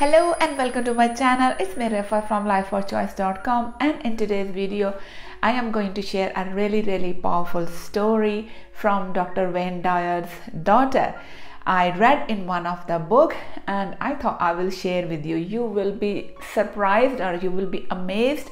Hello and welcome to my channel. It's me Refa from life4choice.com and in today's video I am going to share a really really powerful story from Dr. Wayne Dyer's daughter. I read in one of the book and I thought I will share with you. You will be surprised or you will be amazed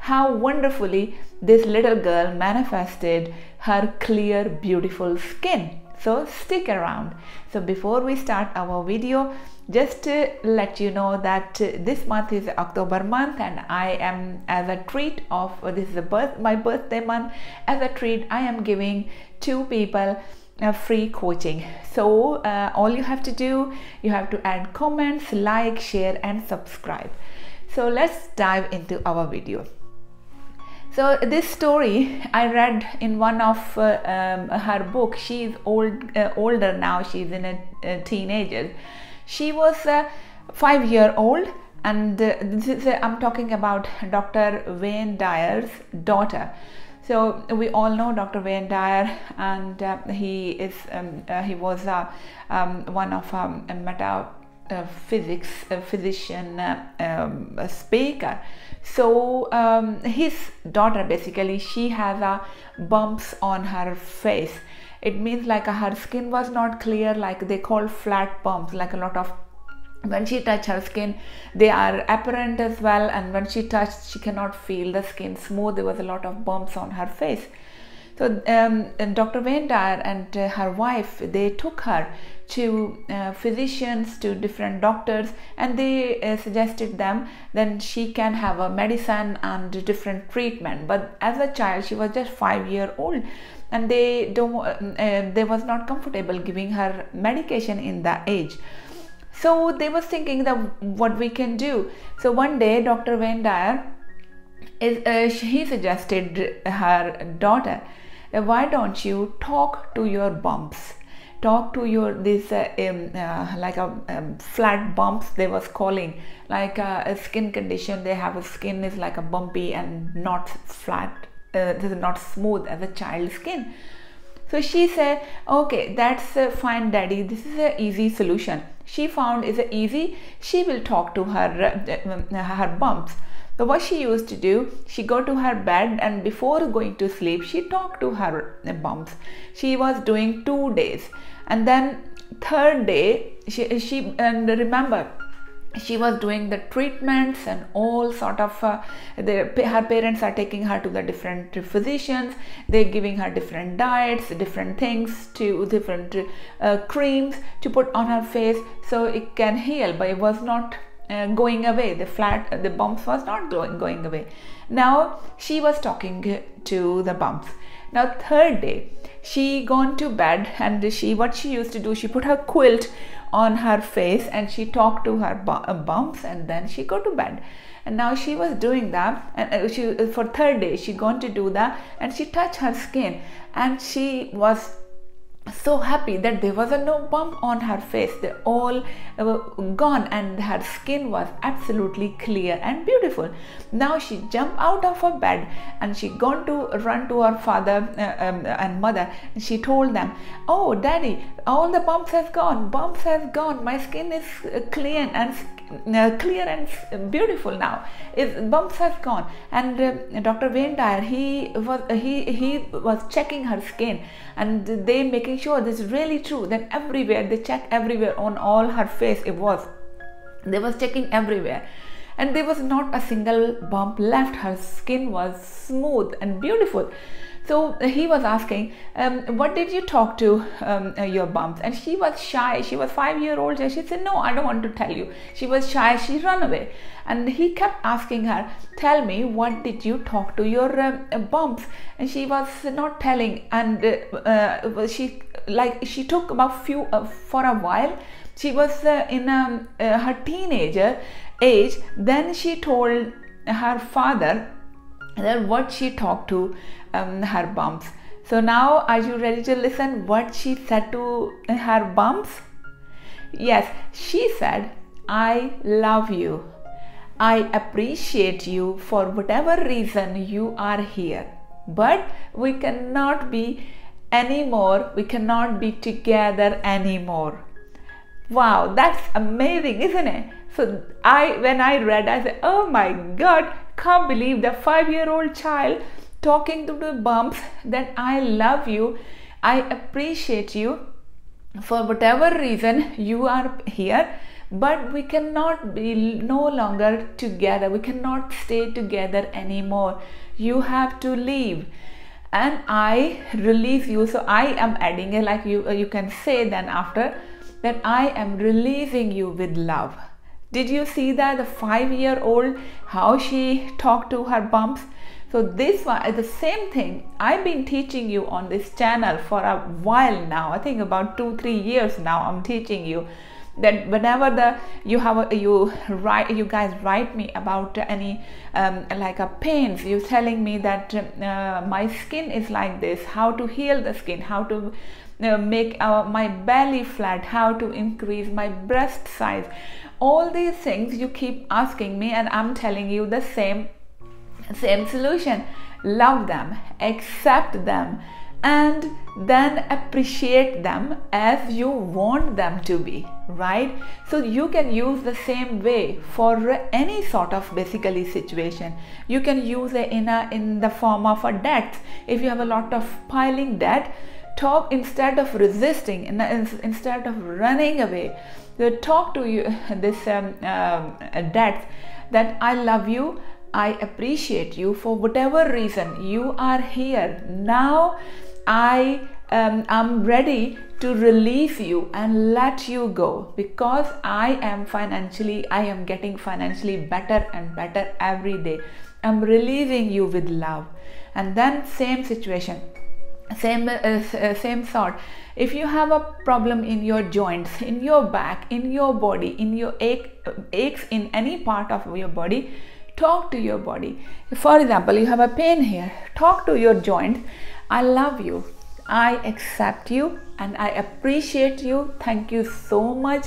how wonderfully this little girl manifested her clear beautiful skin. So stick around. So before we start our video, just to let you know that uh, this month is October month and I am as a treat of uh, this is birth my birthday month as a treat I am giving two people a free coaching so uh, all you have to do you have to add comments like share and subscribe so let's dive into our video so this story I read in one of uh, um, her book. She's old, uh, older now. She's in a, a teenager, she was uh, five year old and uh, this is uh, I'm talking about Dr. Wayne Dyer's daughter. So we all know Dr. Wayne Dyer, and uh, he is um, uh, he was uh, um, one of um, a meta physics physician um, speaker. So um, his daughter basically she has a bumps on her face it means like her skin was not clear like they call flat bumps like a lot of when she touch her skin they are apparent as well and when she touched she cannot feel the skin smooth. There was a lot of bumps on her face so um, dr dyer and uh, her wife they took her to uh, physicians to different doctors and they uh, suggested them then she can have a medicine and different treatment. But as a child she was just five year old and they don't uh, they was not comfortable giving her medication in that age. So they was thinking that what we can do. So one day dr dyer is uh, he suggested her daughter why don't you talk to your bumps? Talk to your this uh, um, uh, like a um, flat bumps they was calling. Like a, a, skin condition they have a skin is like a bumpy and not flat uh, this is not smooth as a child's skin. So she said okay that's uh, fine daddy. This is an easy solution. She found is easy. She will talk to her uh, her bumps so what she used to do, she go to her bed and before going to sleep, she talked to her bumps. She was doing two days, and then third day, she she and remember she was doing the treatments and all sort of uh, the, her parents are taking her to the different physicians they're giving her different diets different things to different uh, creams to put on her face so it can heal but it was not uh, going away. The flat the bumps was not going, going away. Now she was talking to the bumps now third day she gone to bed and she what she used to do she put her quilt on her face and she talked to her uh, bumps and then she go to bed. And now she was doing that and uh, she for third day she gone to do that and she touched her skin and she was so happy that there was a no bump on her face. They all were gone and her skin was absolutely clear and beautiful. Now she jumped out of her bed and she gone to run to her father uh, um, and mother. And she told them oh daddy all the bumps has gone bumps has gone. My skin is uh, clean and uh, clear and beautiful now. It, bumps have gone, and uh, Dr. Wayne Dyer he was uh, he he was checking her skin, and they making sure this is really true. Then everywhere they check everywhere on all her face it was, they was checking everywhere. And there was not a single bump left. Her skin was smooth and beautiful. So he was asking, um, what did you talk to um, uh, your bumps? And she was shy. She was five year old. And she said, no, I don't want to tell you. She was shy. She ran away. And he kept asking her, tell me, what did you talk to your um, uh, bumps? And she was not telling. And uh, uh, she like she took about few uh, for a while. She was uh, in um, her teenager age. Then she told her father that what she talked to um, her bumps. So now are you ready to listen what she said to her bumps? Yes, she said, I love you. I appreciate you for whatever reason you are here. But we cannot be anymore. We cannot be together anymore. Wow, that's amazing, isn't it? So I when I read, I said, Oh my god, can't believe the five-year-old child talking to the bumps that I love you, I appreciate you. For whatever reason you are here but we cannot be no longer together. We cannot stay together anymore. You have to leave. And i release you. So i am adding it like you uh, you can say then after that i am releasing you with love. Did you see that the 5 year old how she talked to her bumps so this one is the same thing I've been teaching you on this channel for a while now. I think about two, three years now I'm teaching you that whenever the you have a, you write you guys write me about any um, like a pains you're telling me that uh, my skin is like this how to heal the skin how to uh, make uh, my belly flat how to increase my breast size all these things you keep asking me and i'm telling you the same same solution. Love them accept them and then appreciate them as you want them to be right? So you can use the same way for any sort of basically situation. You can use a in the form of a debt. If you have a lot of piling debt talk instead of resisting instead of running away talk to you this um, uh, debt that i love you i appreciate you for whatever reason you are here now I um, am ready to release you and let you go because I am financially, I am getting financially better and better every day. I'm releasing you with love. And then, same situation, same, uh, uh, same thought. If you have a problem in your joints, in your back, in your body, in your ache, aches in any part of your body, talk to your body. For example, you have a pain here, talk to your joint I love you. I accept you and I appreciate you. Thank you so much.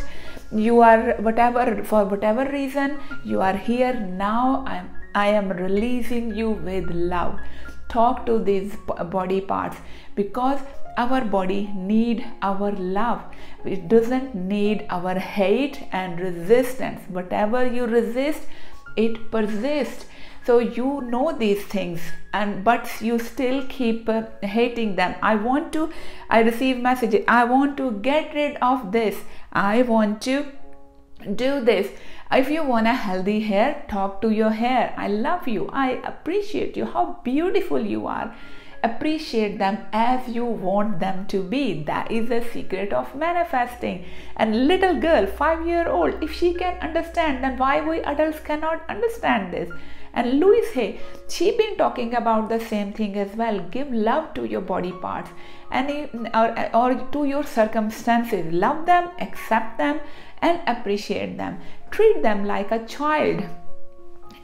You are whatever for whatever reason you are here now. I'm I am releasing you with love. Talk to these body parts because our body need our love it doesn't need our hate and resistance whatever you resist it persists. So you know these things and but you still keep uh, hating them. I want to i receive messages. I want to get rid of this. I want to do this. If you want a healthy hair talk to your hair. I love you. I appreciate you. How beautiful you are appreciate them as you want them to be that is the secret of manifesting and little girl 5 year old if she can understand then why we adults cannot understand this and Louise Hay, she been talking about the same thing as well. Give love to your body parts and or, or to your circumstances. Love them, accept them, and appreciate them. Treat them like a child.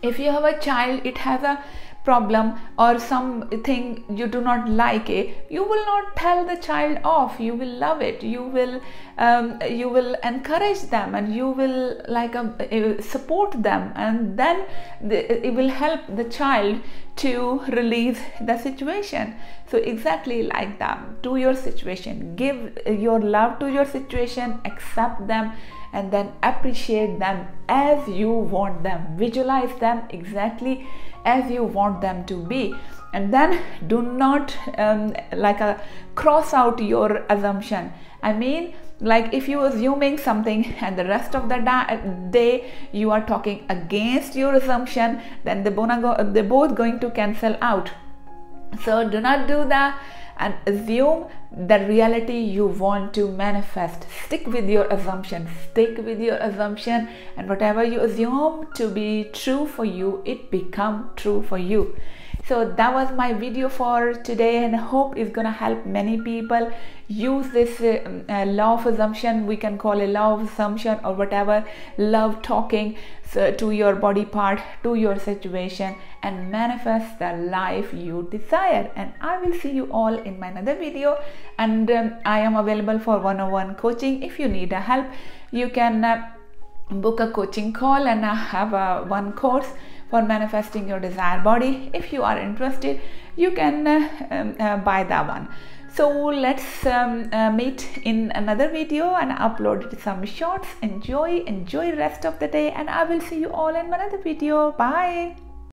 If you have a child, it has a problem or something you do not like it you will not tell the child off. You will love it. You will um, you will encourage them and you will like um, uh, support them. And then the, it will help the child to release the situation. So exactly like that. To your situation. Give your love to your situation. Accept them and then appreciate them as you want them. Visualize them exactly as you want them to be. And then do not um, like a cross out your assumption. I mean like if you assuming something and the rest of the day you are talking against your assumption then they both, they're both going to cancel out. So do not do that and assume the reality you want to manifest. Stick with your assumption, stick with your assumption, and whatever you assume to be true for you, it become true for you so that was my video for today and hope it's gonna help many people use this uh, uh, law of assumption. We can call a law of assumption or whatever love talking so, to your body part to your situation and manifest the life you desire. And i will see you all in my another video. And um, i am available for one-on-one coaching. If you need a help you can uh, book a coaching call and i have a one course for manifesting your desired body. If you are interested you can uh, um, uh, buy that one. So let's um, uh, meet in another video and upload some shots enjoy enjoy rest of the day and i will see you all in another video. Bye